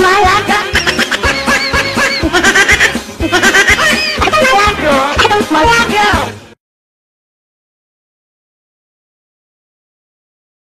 my